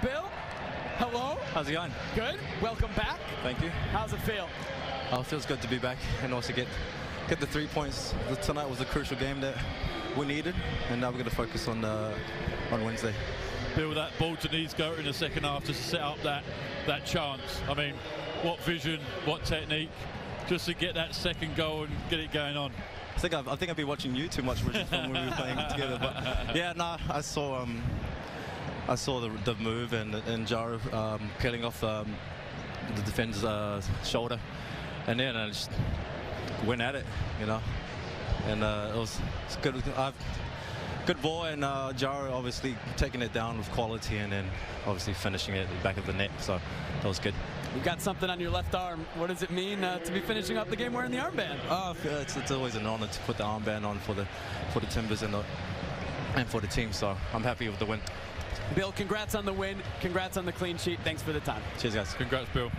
Bill, hello. How's it going? Good. Welcome back. Thank you. How's it feel? Oh, it feels good to be back and also get get the three points. Tonight was a crucial game that we needed, and now we're going to focus on uh, on Wednesday. Bill, that ball to Niezgoda in the second half to set up that that chance. I mean, what vision, what technique, just to get that second goal and get it going on. I think I've, I think I've been watching you too much Richard, from when we were playing together. But yeah, no, I saw um, I saw the, the move and and Jaro um, peeling off um, the defender's uh, shoulder, and then I just went at it, you know, and uh, it was it's good. I've, good ball and uh, Jaro obviously taking it down with quality and then obviously finishing it at the back of the net. So that was good. You've got something on your left arm. What does it mean uh, to be finishing up the game wearing the armband? Oh, it's, it's always an honor to put the armband on for the for the Timbers and the and for the team. So I'm happy with the win. Bill, congrats on the win. Congrats on the clean sheet. Thanks for the time. Cheers, guys. Congrats, Bill.